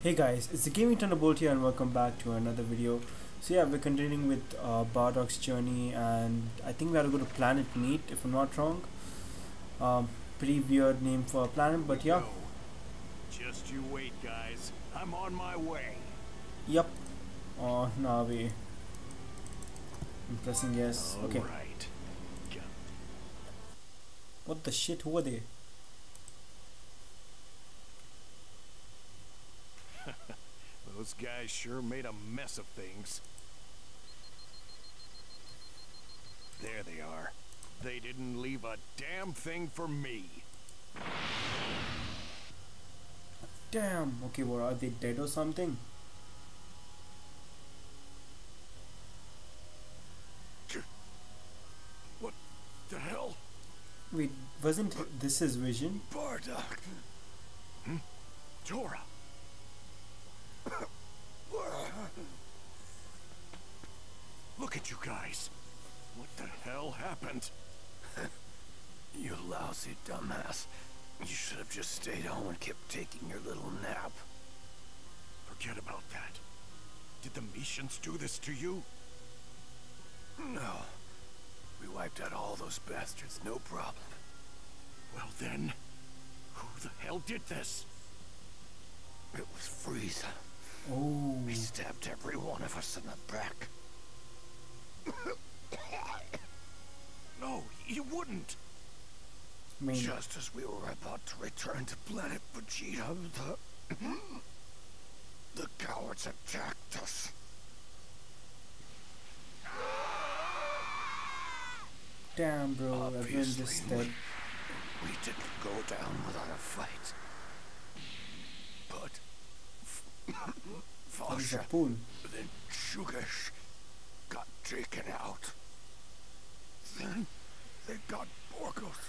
Hey guys, it's the Gaming Thunderbolt here and welcome back to another video. So yeah, we're continuing with uh, Bardock's journey and I think we have to go to Planet Meat if I'm not wrong. Um, pretty weird name for a planet, but yeah. Just you wait, guys. I'm on my way. Yep. On our way. I'm pressing yes. Okay. right. What the shit? Who are they? Those guys sure made a mess of things. There they are. They didn't leave a damn thing for me. Damn. Okay, well, are they dead or something? What the hell? Wait, wasn't this his vision? Bardock. Hmm? Tora. Look at you guys. What the hell happened? You lousy dumbass. You should have just stayed home and kept taking your little nap. Forget about that. Did the Mishans do this to you? No. We wiped out all those bastards, no problem. Well then, who the hell did this? It was Frieza. Oh. He stabbed every one of us in the back. No, he wouldn't. Just as we were about to return to planet Vegeta, the... the cowards attacked us. damn, bro. Obviously, just we, dead. we didn't go down without a fight. But... What is a Fasha, pool? then Shugesh got taken out. Then they got Borgos.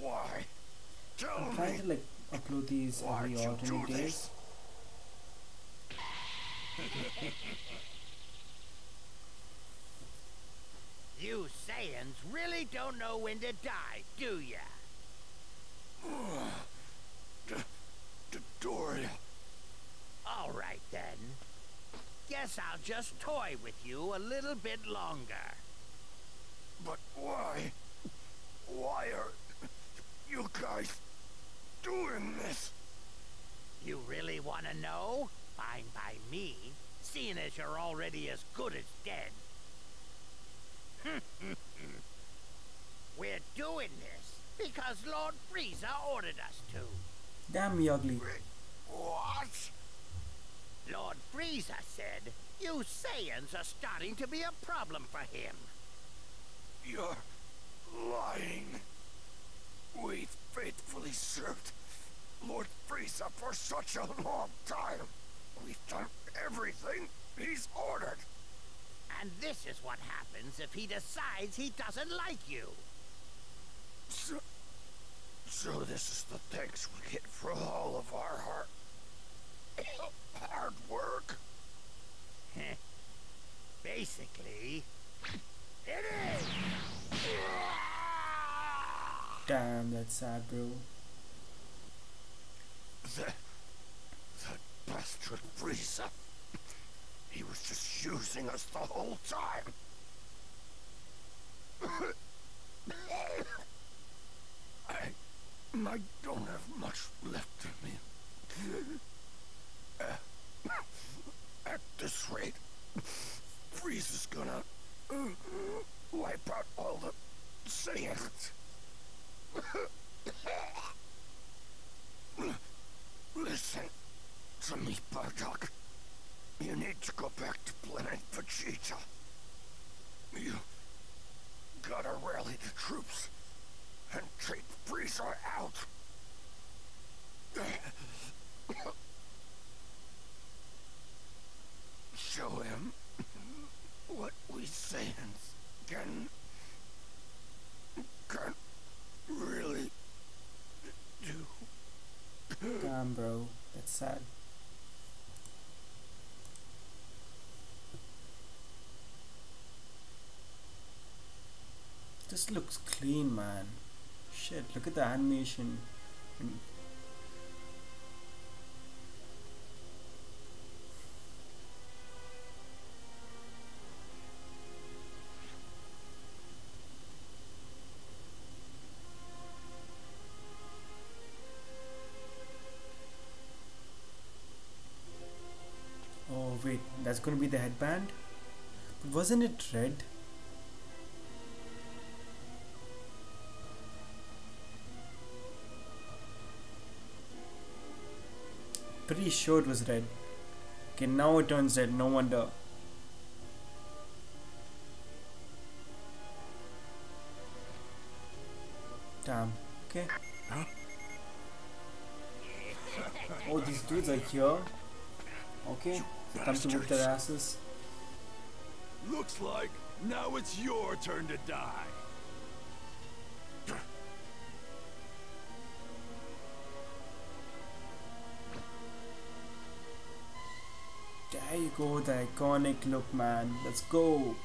Why? Tell I'm trying to like upload these every alternate days. this? You Saiyans really don't know when to die, do ya? Doria. All right then. Guess I'll just toy with you a little bit longer. But why? Why are you guys doing this? You really want to know? Fine by me, seeing as you're already as good as dead. We're doing this because Lord Frieza ordered us to. Damn me ugly. What? Lord Frieza said you Saiyans are starting to be a problem for him. You're lying. We've faithfully served Lord Frieza for such a long time. We've done everything he's ordered. And this is what happens if he decides he doesn't like you. So, so this is the thanks we get for all of our hard, hard work. Basically, it is. Damn, that's sad, bro. That, that bastard Frieza. He was just using us the whole time. I, I don't have much left in me. Uh, at this rate, Frieza's gonna uh, wipe out all the Saiyans. Listen to me, Bardock. You need to go back to Planet Vegeta. You gotta rally the troops and take Out. Show him what we Saiyans can can really do. Damn, bro. That's sad. This looks clean, man. Shit, look at the animation. Oh wait, that's gonna be the headband? Wasn't it red? Pretty sure it was red. Okay, now it turns red, no wonder. Damn. Okay. Huh? Oh, these dudes are here. Okay. So time to whip their asses. Looks like now it's your turn to die. There you go, the iconic look, man. Let's go.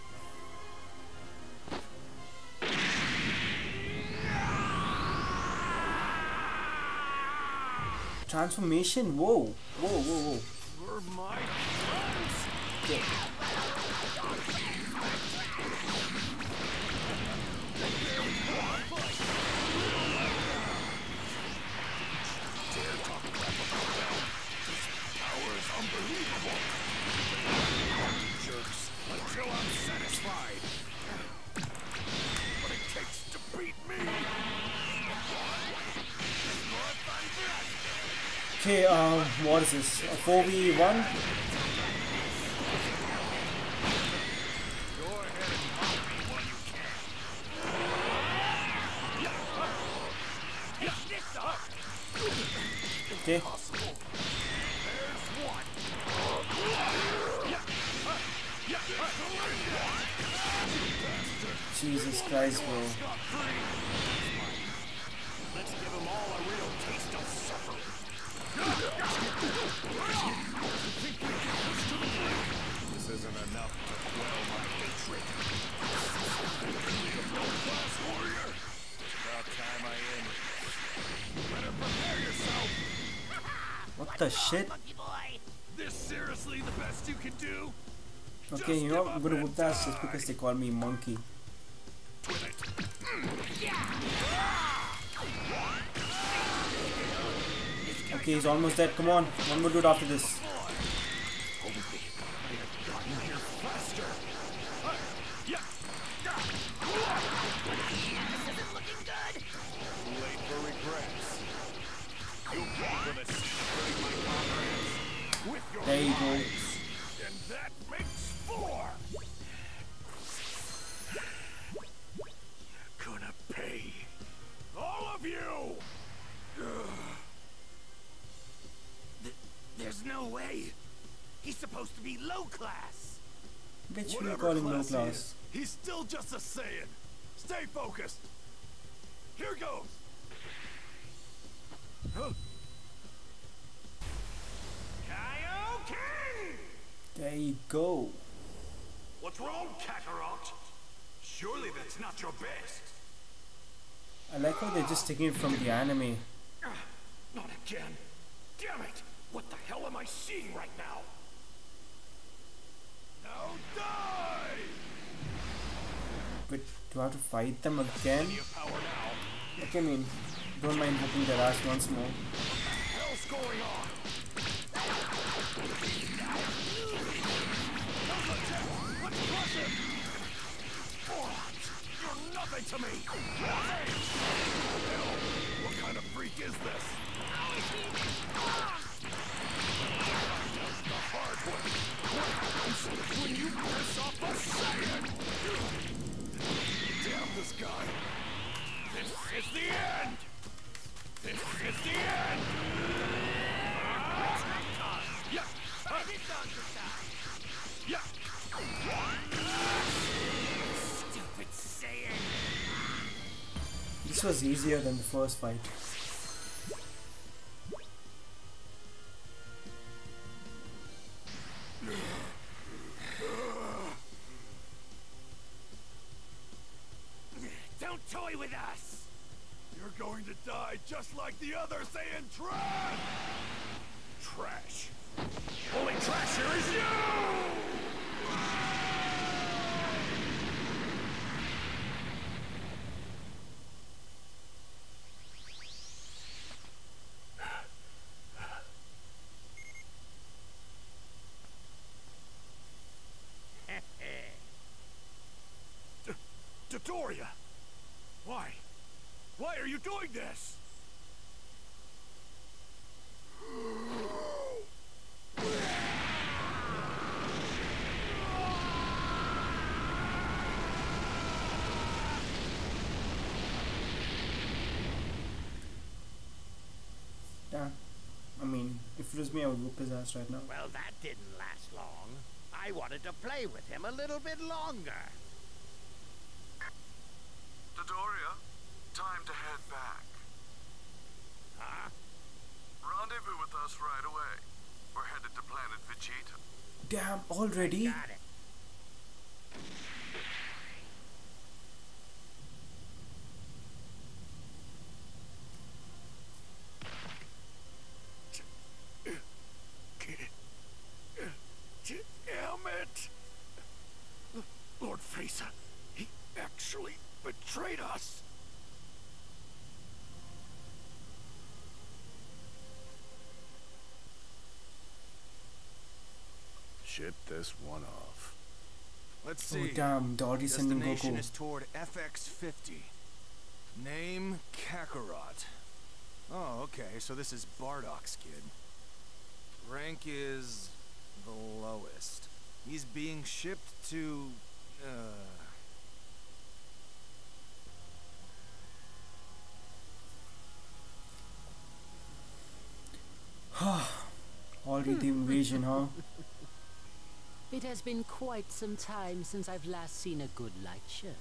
Transformation? Whoa, whoa, whoa, whoa. For my Okay. power is unbelievable. Jerks, until I'm satisfied. What it takes to beat me. Okay, um, what is this? A 4v1? Go of suffering. This isn't enough to quell my hatred. Class warrior. It's about time I end. Better prepare yourself. What the shit? This seriously the best you can do? Okay, you know, I'm gonna whoop that just because they call me monkey. Okay, he's almost dead. Come on, one more dude after this. Supposed to be low class. Bitch, you Whatever calling low class he class. is, he's still just a Saiyan. Stay focused. Here goes. Huh? Kaioken! There you go. What's wrong, Kakarot? Surely that's not your best. I like how they're just taking it from the anime. Ah, not again. Damn it! What the hell am I seeing right now? Now die! But do I have to fight them again? Plenty of power now. Okay, I mean, don't mind whooping their ass once more. This was easier than the first fight. Don't toy with us! You're going to die just like the others Saiyan trash! Trash. Only trash here is you! D- Dodoria! Why? Why are you doing this? Yeah. I mean, if it was me, I would whoop his ass right now. Well, that didn't last long. I wanted to play with him a little bit longer. Dodoria, time to head back. Huh? Rendezvous with us right away. We're headed to planet Vegeta. Damn, already? Got it. Damn it! Lord Frieza, he actually betrayed us! This one off. Let's see. Oh damn, Dory sending Goku. is toward FX50. Name Kakarot. Oh, okay, so this is Bardock's kid. Rank is the lowest. He's being shipped to. Uh, Already the invasion, huh? It has been quite some time since I've last seen a good light show.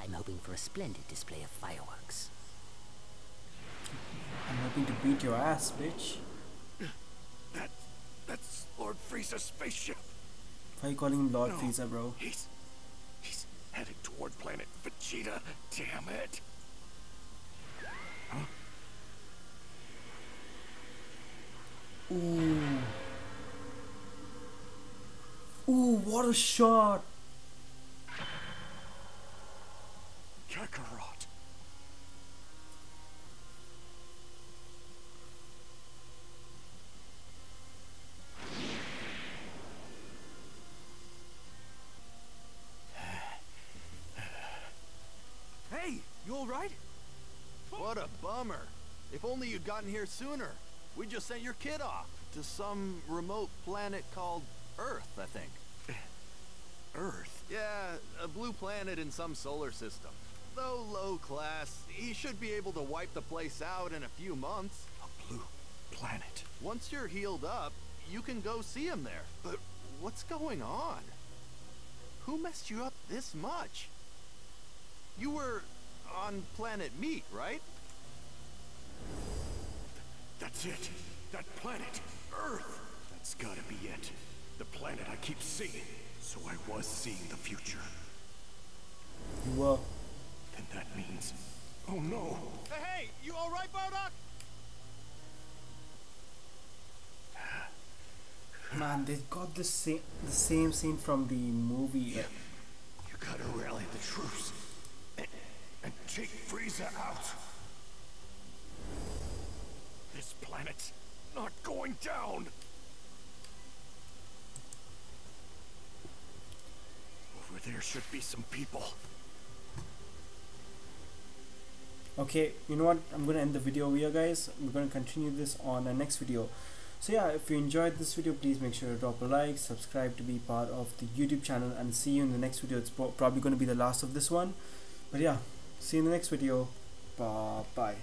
I'm hoping for a splendid display of fireworks. I'm hoping to beat your ass, bitch. That, that's Lord Frieza's spaceship. Why are you calling him Lord No. Frieza, bro? He's, he's heading toward planet Vegeta. Damn it! Ooh. Ooh, what a shot! Kakarot. hey, you alright? What a bummer. If only you'd gotten here sooner. We just sent your kid off to some remote planet called Earth, I think. Earth. Yeah, a blue planet in some solar system. Though low class, he should be able to wipe the place out in a few months. A blue planet. Once you're healed up, you can go see him there. But what's going on? Who messed you up this much? You were on planet Meat, right? That's it. That planet. Earth. That's gotta be it. The planet I keep seeing. So I was seeing the future. You were. Then that means. Oh no! Hey, hey, you alright, Bardock? Man, they got the same the same scene from the movie. You gotta rally the troops. And, and take Frieza out. This planet's not going down. There should be some people. Okay, you know what? I'm gonna end the video here, guys. We're gonna continue this on our next video. So yeah, if you enjoyed this video, please make sure to drop a like, subscribe to be part of the YouTube channel, and see you in the next video. It's pro- probably gonna be the last of this one, but yeah, see you in the next video. Bye bye.